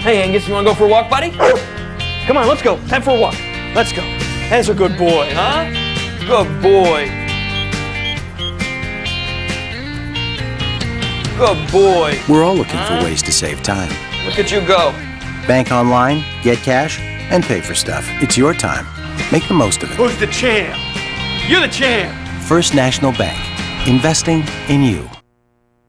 Hey, Angus, you want to go for a walk, buddy? Come on, let's go. Time for a walk. Let's go. That's a good boy, huh? Good boy. Good boy. We're all looking for ways to save time. Look at you go. Bank online, get cash, and pay for stuff. It's your time. Make the most of it. Who's the champ? You're the champ. First National Bank. Investing in you.